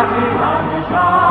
Shri Ram